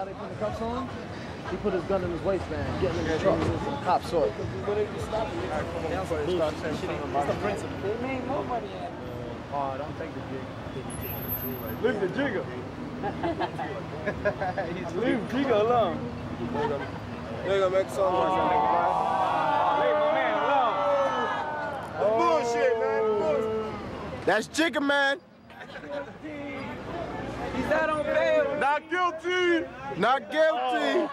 how they put the cuffs on? He put his gun in his waistband, getting in the truck. Cop saw it. What's the principle? They made more money at Oh, don't take the jig. Leave the Jigga. Leave Jigga alone. Nigga, make some noise, nigga. Leave my man alone. Bullshit, man. Bullshit. That's chicken man. He's not on bail. Not guilty. Not guilty.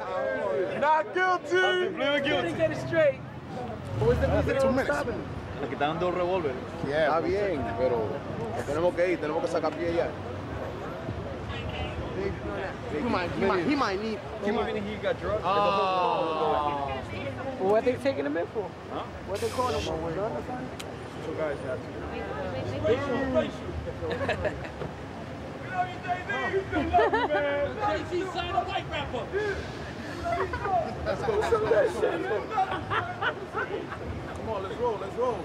Oh. Not guilty. Plead Couldn't get it straight. What was the reason they two were minutes. stopping him? Le quitaron dos revólveres. Yeah. Está bien, pero tenemos que ir, tenemos que sacar pie ya. He might, he might, he might need. He might, Even he got drugged. oh. Ah. Well, what they taking him in for? Huh? What they calling him for? Gun or something? Two guys had to. Come on, let's roll, let's roll.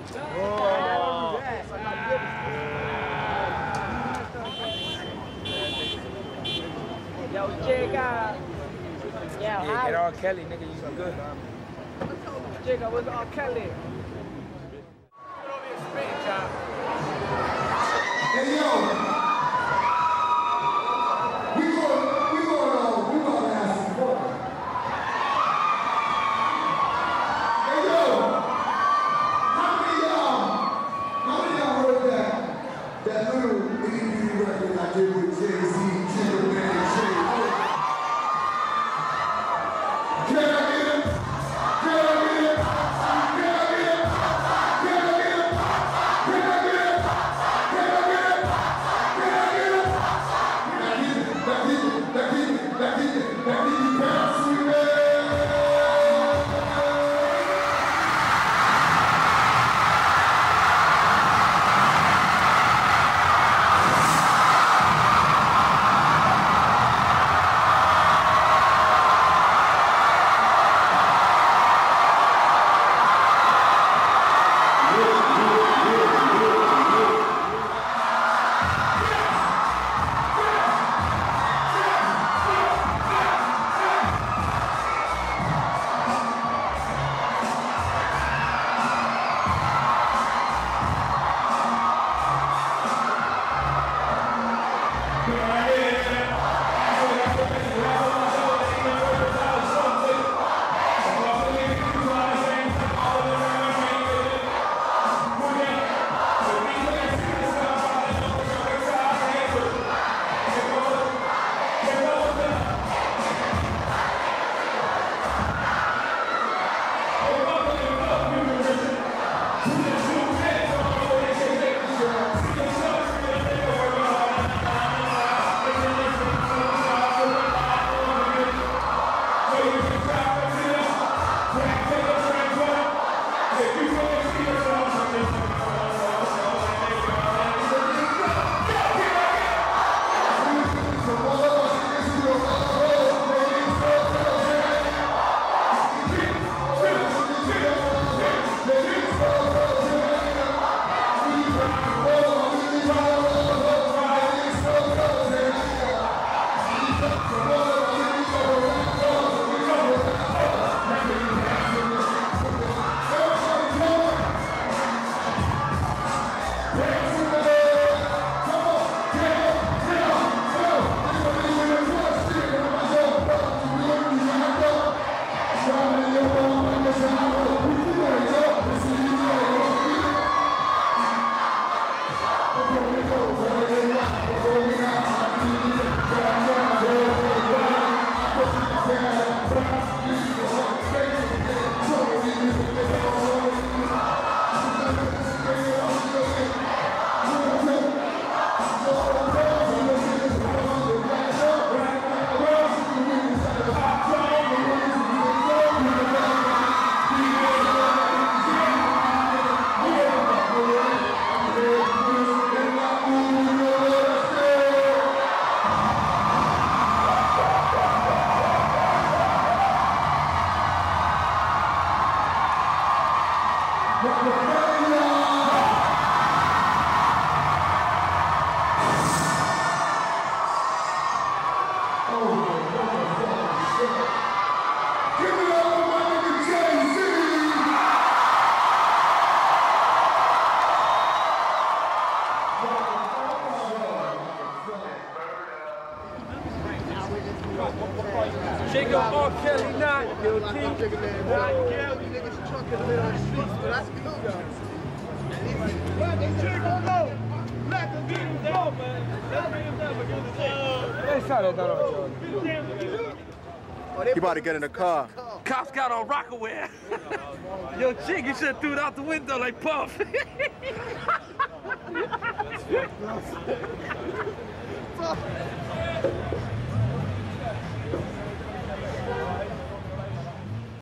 Yo, Jigga. Yeah, Yeah, get R. Kelly, nigga, you good. Jigga, what's R. Kelly? Kelly not guilty. Not guilty. Niggas trunk in the middle of the streets, but that's good. Let the chicken go. Let the people go, man. They saw that dog. He about to get in the car. Cops got on Rocawear. Yo, chick, you should have threw it out the window like Puff.